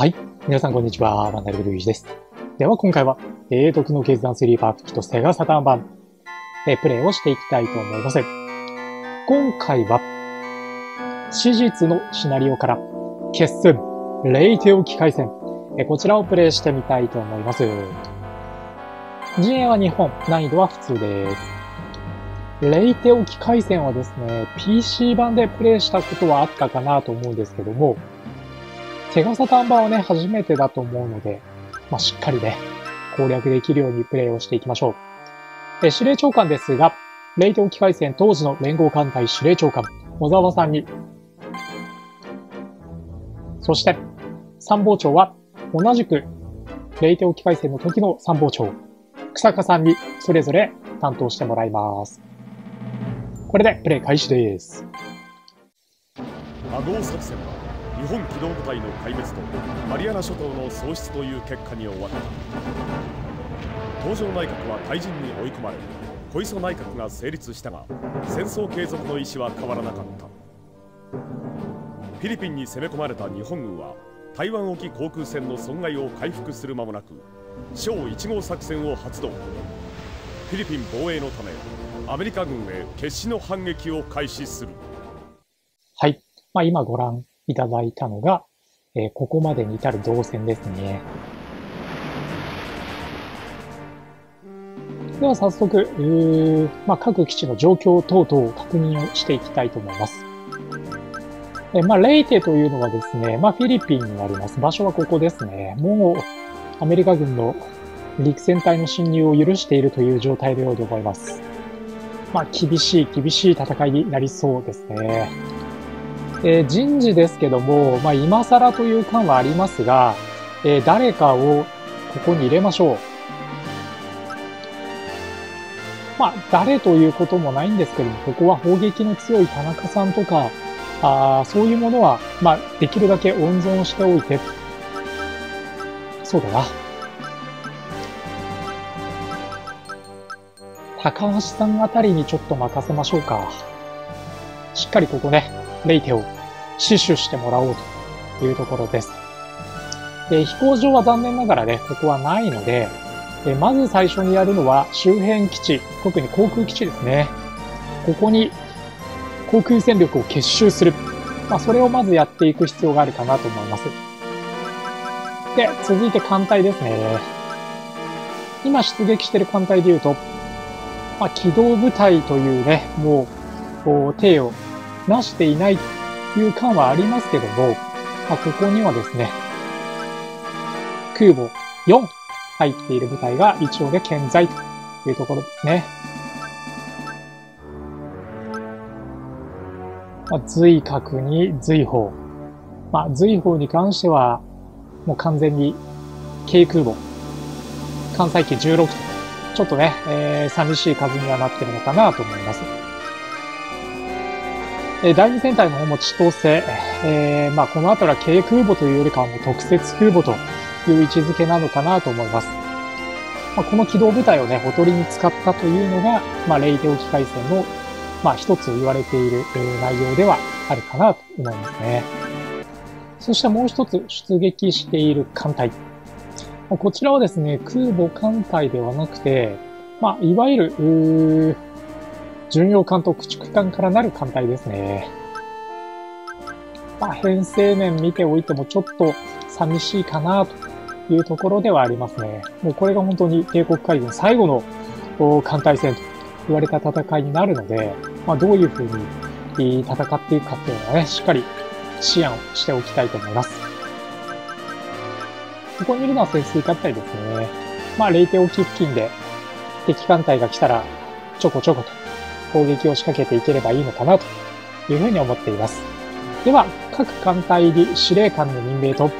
はい。皆さんこんにちは。ワンダルブルーイです。では今回は、英徳の決断スリーパープキとセガサタン版、えプレイをしていきたいと思います。今回は、史実のシナリオから、決戦、レイテオ機械戦、えこちらをプレイしてみたいと思います。陣営は日本、難易度は普通です。レイテオ機械戦はですね、PC 版でプレイしたことはあったかなと思うんですけども、セガサタン版はね、初めてだと思うので、まあ、しっかりね、攻略できるようにプレイをしていきましょう。え、司令長官ですが、レイト機械戦当時の連合艦隊司令長官、小沢さんに、そして、参謀長は、同じく、レイテオ機械戦の時の参謀長、草加さんにそれぞれ担当してもらいます。これでプレイ開始です。作戦は日本機動部隊の壊滅とマリアナ諸島の喪失という結果に終わった。東条内閣は退陣に追い込まれ小磯内閣が成立したが戦争継続の意思は変わらなかった。フィリピンに攻め込まれた日本軍は台湾沖航空船の損害を回復する間もなく小1号作戦を発動。フィリピン防衛のためアメリカ軍へ決死の反撃を開始する。はい、まあ、今ご覧いただいたのが、えー、ここまでに至る動線ですね。では早速、まあ、各基地の状況等々を確認をしていきたいと思います。えまあ、レイテというのはですね、まあ、フィリピンになります。場所はここですね。もう、アメリカ軍の陸戦隊の侵入を許しているという状態のようで思います。まあ、厳しい、厳しい戦いになりそうですね。えー、人事ですけども、まあ、今更という感はありますが、えー、誰かをここに入れましょう。まあ、誰ということもないんですけども、ここは砲撃の強い田中さんとか、あそういうものは、まあ、できるだけ温存しておいて、そうだな。高橋さんあたりにちょっと任せましょうか。しっかりここね、レイテを死守してもらおうというところです。で飛行場は残念ながらね、ここはないので、えまず最初にやるのは周辺基地、特に航空基地ですね。ここに航空戦力を結集する。まあ、それをまずやっていく必要があるかなと思います。で、続いて艦隊ですね。今出撃してる艦隊で言うと、まあ、機動部隊というね、もう、こう、手をなしていないという感はありますけども、まあ、ここにはですね、空母4入っている部隊が一応で健在というところですね。まあ、随角に随砲。まあ、随砲に関しては、もう完全に軽空母。関西機16と、ちょっとね、えー、寂しい数にはなってるのかなと思います。え第二戦隊の方も千歳、えー、まあ、この後は軽空母というよりかはもう特設空母という位置づけなのかなと思います。まあ、この機動部隊をね、おとりに使ったというのが、まあ、レイテオ機械戦の、まあ、一つ言われている内容ではあるかなと思いますね。そしてもう一つ出撃している艦隊。こちらはですね、空母艦隊ではなくて、まあ、いわゆる、巡洋艦と駆逐艦からなる艦隊ですね。まあ、編成面見ておいてもちょっと寂しいかなというところではありますね。もうこれが本当に帝国海軍最後の艦隊戦と言われた戦いになるので、まあ、どういうふうに戦っていくかっていうのはね、しっかり思案をしておきたいと思います。ここにいるのは潜水艦隊ですね。まあ、レイテ沖付近で敵艦隊が来たらちょこちょこと攻撃を仕掛けていければいいのかなというふうに思っています。では、各艦隊に司令官の任命と、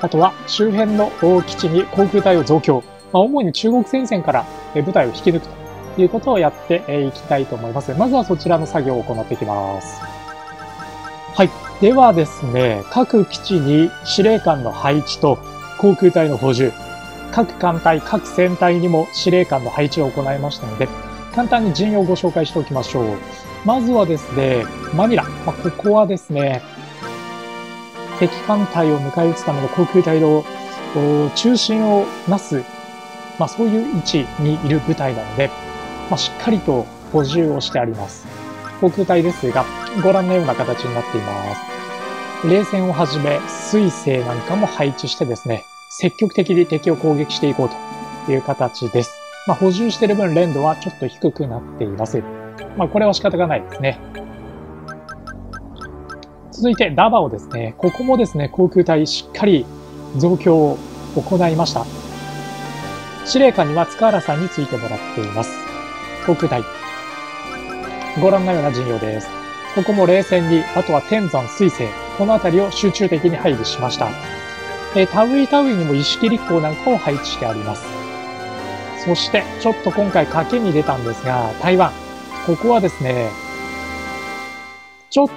あとは周辺の基地に航空隊を増強、まあ、主に中国戦線から部隊を引き抜くということをやっていきたいと思います。まずはそちらの作業を行っていきます。はい。ではですね、各基地に司令官の配置と航空隊の補充、各艦隊、各戦隊にも司令官の配置を行いましたので、簡単に陣容をご紹介しておきましょう。まずはですね、マニラ。まあ、ここはですね、敵艦隊を迎え撃つための航空隊の中心をなす、まあ、そういう位置にいる部隊なので、まあ、しっかりと補充をしてあります。航空隊ですが、ご覧のような形になっています。冷戦をはじめ、水星なんかも配置してですね、積極的に敵を攻撃していこうという形です。まあ、補充してる分、連度はちょっと低くなっています。まあ、これは仕方がないですね。続いて、ダバオですね。ここもですね、航空隊しっかり増強を行いました。司令官には塚原さんについてもらっています。航空隊。ご覧のような陣容です。ここも冷戦に、あとは天山水星、この辺りを集中的に配備しました。えタウイタウイにも意識立候なんかを配置してあります。そして、ちょっと今回賭けに出たんですが、台湾。ここはですね、ちょっ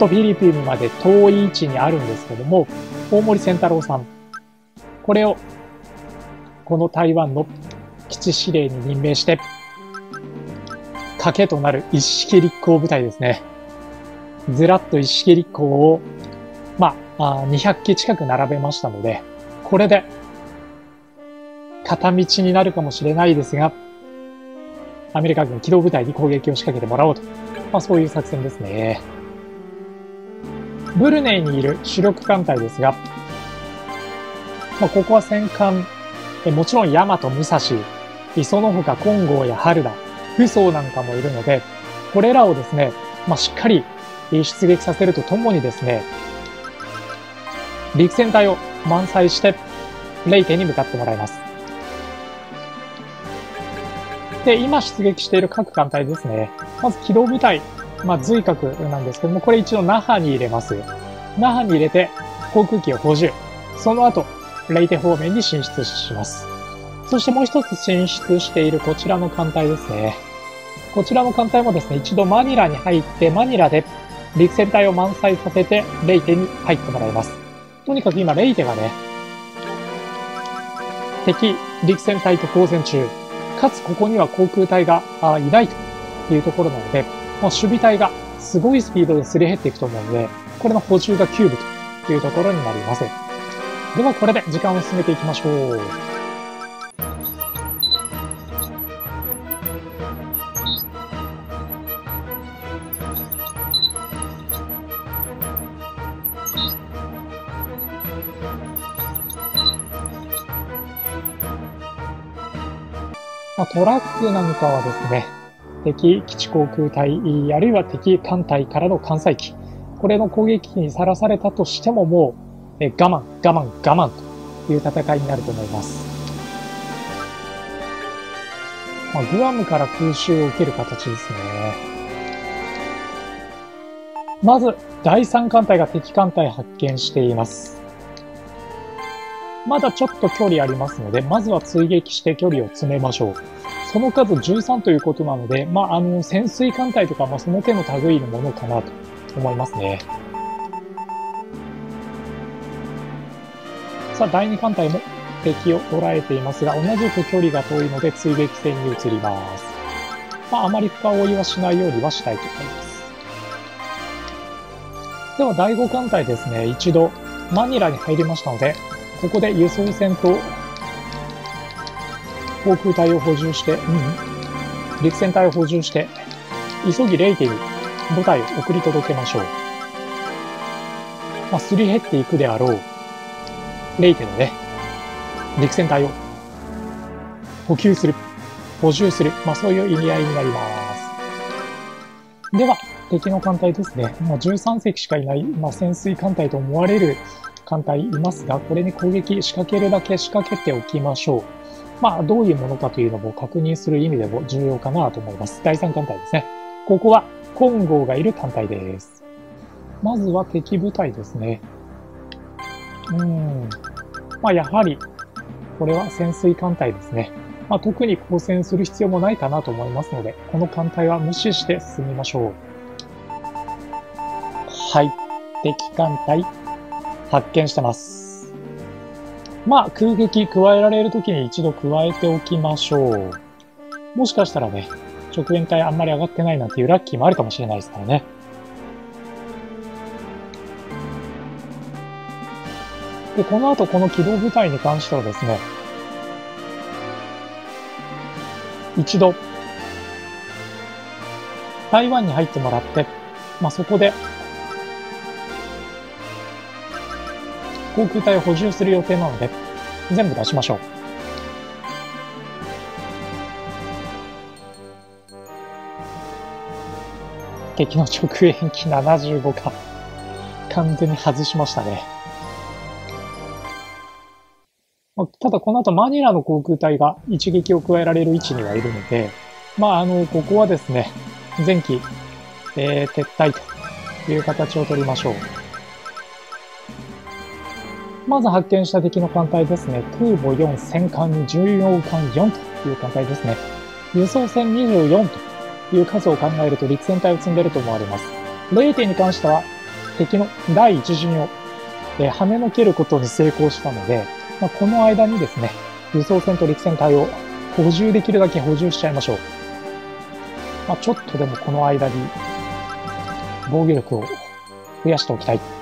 とフィリピンまで遠い位置にあるんですけども、大森仙太郎さん。これを、この台湾の基地司令に任命して、賭けとなる一式立候部隊ですね。ずらっと一式立候を、まあ、200機近く並べましたので、これで、片道になるかもしれないですが、アメリカ軍機動部隊に攻撃を仕掛けてもらおうと。まあ、そういう作戦ですね。ブルネイにいる主力艦隊ですが、まあ、ここは戦艦、もちろんヤマト、武蔵、その他金剛や春田、武装なんかもいるので、これらをですね、まあ、しっかり出撃させるとともにですね、陸戦隊を満載して、レイテに向かってもらいます。で、今出撃している各艦隊ですね。まず機動部隊、まあ、随角なんですけども、これ一度那覇に入れます。那覇に入れて、航空機を補充。その後、レイテ方面に進出します。そしてもう一つ進出しているこちらの艦隊ですね。こちらの艦隊もですね、一度マニラに入って、マニラで陸戦隊を満載させて、レイテに入ってもらいます。とにかく今、レイテがね、敵陸戦隊と交戦中、かつここには航空隊がいないというところなので、もう守備隊がすごいスピードですり減っていくと思うので、これの補充がキューブというところになります。ではこれで時間を進めていきましょう。トラックなんかはですね、敵基地航空隊、あるいは敵艦隊からの艦載機、これの攻撃機にさらされたとしてももう、え我慢、我慢、我慢という戦いになると思います。まあ、グアムから空襲を受ける形ですね。まず、第3艦隊が敵艦隊発見しています。まだちょっと距離ありますので、まずは追撃して距離を詰めましょう。その数13ということなので、まあ、あの、潜水艦隊とか、まあ、その手の類のものかなと思いますね。さあ、第2艦隊も敵を捉えていますが、同じく距離が遠いので追撃戦に移ります。まあ、あまり深追いはしないようにはしたいと思います。では、第5艦隊ですね、一度マニラに入りましたので、ここで輸送船と航空隊を補充して、うん、陸戦隊を補充して、急ぎレイテに部隊を送り届けましょう。まあ、すり減っていくであろう、レイテのね、陸戦隊を補給する、補充する、まあ、そういう意味合いになります。では、敵の艦隊ですね。まあ、13隻しかいない、まあ、潜水艦隊と思われる艦隊いますが、これに攻撃仕掛けるだけ仕掛けておきましょう。まあ、どういうものかというのも確認する意味でも重要かなと思います。第3艦隊ですね。ここは、金剛がいる艦隊です。まずは敵部隊ですね。うん。まあ、やはり、これは潜水艦隊ですね。まあ、特に交戦する必要もないかなと思いますので、この艦隊は無視して進みましょう。はい。敵艦隊発見してます。まあ、空撃加えられるときに一度加えておきましょう。もしかしたらね、直縁体あんまり上がってないなんていうラッキーもあるかもしれないですからね。で、この後この機動部隊に関してはですね、一度、台湾に入ってもらって、まあ、そこで、航空隊を補充する予定なので、全部出しましょう。敵の直縁機75か。完全に外しましたね。ただこの後マニラの航空隊が一撃を加えられる位置にはいるので、まああの、ここはですね、前期、えー、撤退という形を取りましょう。まず発見した敵の艦隊ですね。空母4、戦艦2、重要艦4という艦隊ですね。輸送船24という数を考えると陸戦隊を積んでいると思われます。0点に関しては敵の第一陣を、えー、跳ねのけることに成功したので、まあ、この間にですね、輸送船と陸戦隊を補充できるだけ補充しちゃいましょう。まあ、ちょっとでもこの間に防御力を増やしておきたい。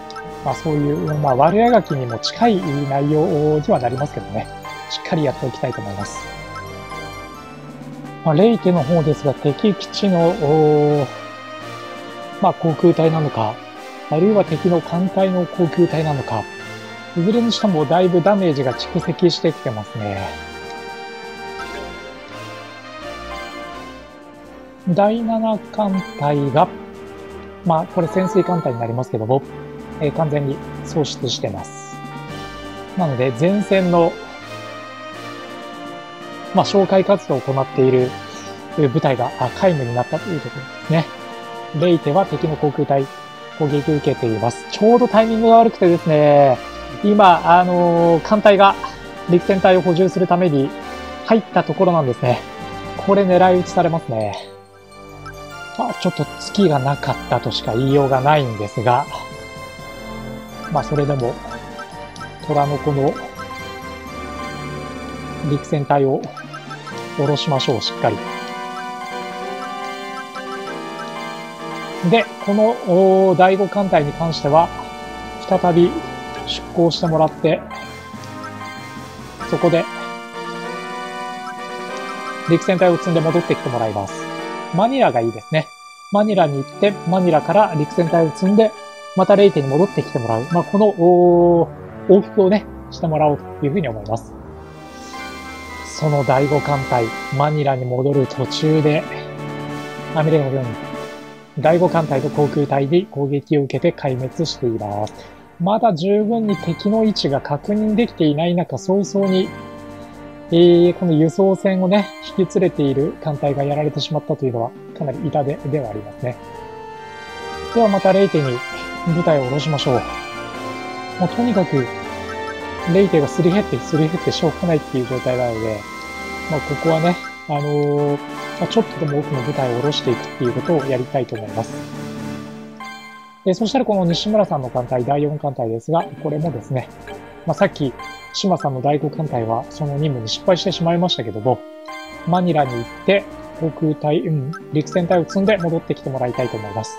まあ、そういう、まあ、悪あがきにも近い内容にはなりますけどね、しっかりやっておきたいと思います。まあ、レイテの方ですが、敵基地の、まあ、航空隊なのか、あるいは敵の艦隊の航空隊なのか、いずれにしてもだいぶダメージが蓄積してきてますね。第7艦隊が、まあ、これ潜水艦隊になりますけども、え、完全に喪失してます。なので、前線のまあ、紹介活動を行っている部隊が皆無になったというところですね。レイテは敵の航空隊攻撃を受けています。ちょうどタイミングが悪くてですね、今、あのー、艦隊が陸戦隊を補充するために入ったところなんですね。これ狙い撃ちされますね。まあ、ちょっと月がなかったとしか言いようがないんですが、まあ、それでも、虎の子の陸戦隊を下ろしましょう、しっかり。で、この第5艦隊に関しては、再び出港してもらって、そこで、陸戦隊を積んで戻ってきてもらいます。マニラがいいですね。マニラに行って、マニラから陸戦隊を積んで、またレイテに戻ってきてもらう。まあ、この往復をね、してもらおうというふうに思います。その第5艦隊、マニラに戻る途中で、アメリカのように、第5艦隊と航空隊に攻撃を受けて壊滅しています。まだ十分に敵の位置が確認できていない中、早々に、えー、この輸送船をね、引き連れている艦隊がやられてしまったというのは、かなり痛手ではありますね。ではまたレイテに部隊を下ろしましょう。もうとにかくレイテがすり減ってすり減ってしょうがないっていう状態なので、まあ、ここはね、あのー、まあ、ちょっとでも多くの部隊を下ろしていくっていうことをやりたいと思います。えそしたらこの西村さんの艦隊、第4艦隊ですが、これもですね、まあ、さっき、島さんの第5艦隊はその任務に失敗してしまいましたけども、マニラに行って、航空隊、うん、陸戦隊を積んで戻ってきてもらいたいと思います。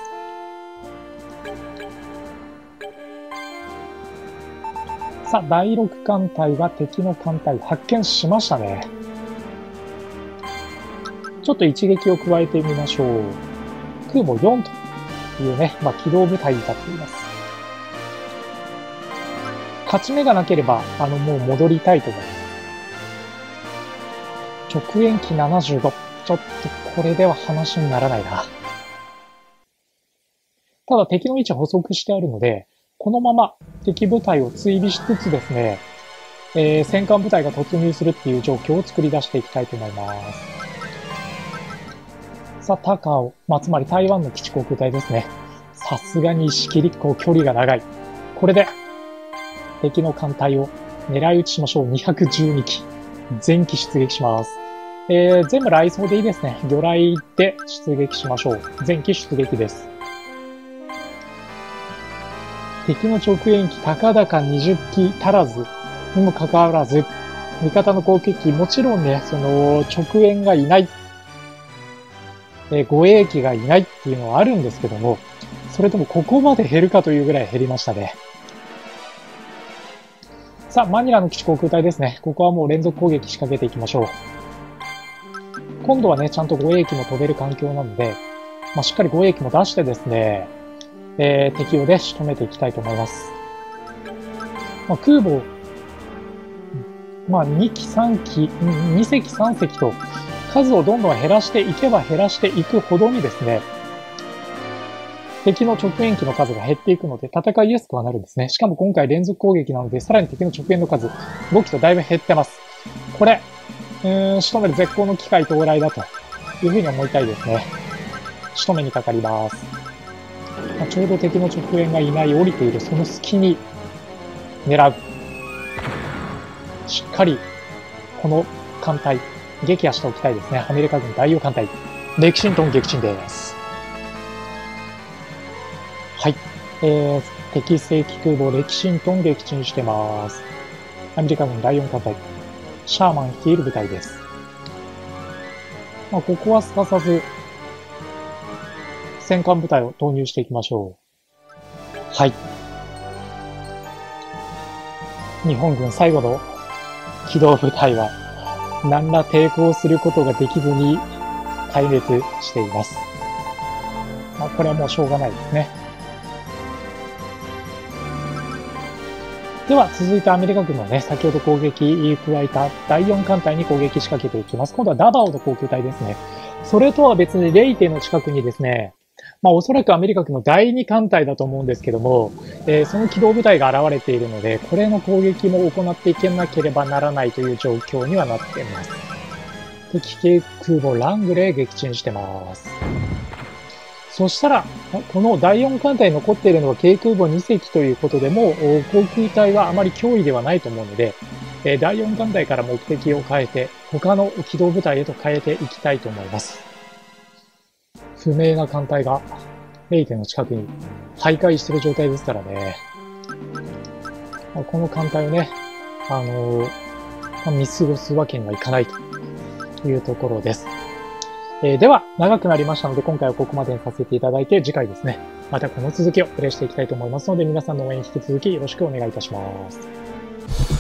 さあ、第6艦隊が敵の艦隊発見しましたね。ちょっと一撃を加えてみましょう。空母4というね、まあ、機動部隊に立っています。勝ち目がなければ、あの、もう戻りたいと思います。直縁機75。ちょっとこれでは話にならないな。ただ敵の位置は補足してあるので、このまま敵部隊を追尾しつつですね、えー、戦艦部隊が突入するっていう状況を作り出していきたいと思います。さあ、高尾、まあ、つまり台湾の基地航空隊ですね。さすがに石切りこう距離が長い。これで、敵の艦隊を狙い撃ちしましょう。212機。前期出撃します。えー、全部雷装でいいですね。魚雷で出撃しましょう。前期出撃です。敵の直縁機たかだか20機足らずにもかかわらず、味方の攻撃機、もちろんね、その直縁がいない、え護衛機がいないっていうのはあるんですけども、それともここまで減るかというぐらい減りましたね。さあ、マニラの基地航空隊ですね。ここはもう連続攻撃仕掛けていきましょう。今度はね、ちゃんと護衛機も飛べる環境なので、まあ、しっかり護衛機も出してですね、えー、敵をね、仕留めていきたいと思います。まあ、空母、まあ、2機、3機、2隻、3隻と、数をどんどん減らしていけば減らしていくほどにですね、敵の直縁機の数が減っていくので戦いやすくはなるんですね。しかも今回連続攻撃なので、さらに敵の直縁の数、5機とだいぶ減ってます。これ、うーん、仕留める絶好の機会到来だというふうに思いたいですね。仕留めにかかります。まあ、ちょうど敵の直縁がいない降りているその隙に狙う。しっかり、この艦隊、撃破しておきたいですね。アメリカ軍第4艦隊。レキシントン撃沈です。はい。えー、敵正規空母レキシントン撃沈してます。アメリカ軍第4艦隊。シャーマン率いる部隊です。まあ、ここはすかさず、戦艦部隊を投入していきましょう。はい。日本軍最後の機動部隊は、何ら抵抗することができずに壊滅しています。まあ、これはもうしょうがないですね。では、続いてアメリカ軍のね、先ほど攻撃加えた第4艦隊に攻撃仕掛けていきます。今度はダバオの航空隊ですね。それとは別にレイテの近くにですね、まあおそらくアメリカ軍の第2艦隊だと思うんですけども、えー、その機動部隊が現れているので、これの攻撃も行っていけなければならないという状況にはなっています。敵系空母ラングレー撃沈してます。そしたら、この第4艦隊残っているのは軽空母2隻ということでも、航空隊はあまり脅威ではないと思うので、第4艦隊から目的を変えて、他の機動部隊へと変えていきたいと思います。不明な艦隊が、レイテの近くに徘徊してる状態ですからね。まこの艦隊をね、あのー、見過ごすわけにはいかないというところです。えー、では、長くなりましたので、今回はここまでにさせていただいて、次回ですね、またこの続きをプレイしていきたいと思いますので、皆さんの応援引き続きよろしくお願いいたします。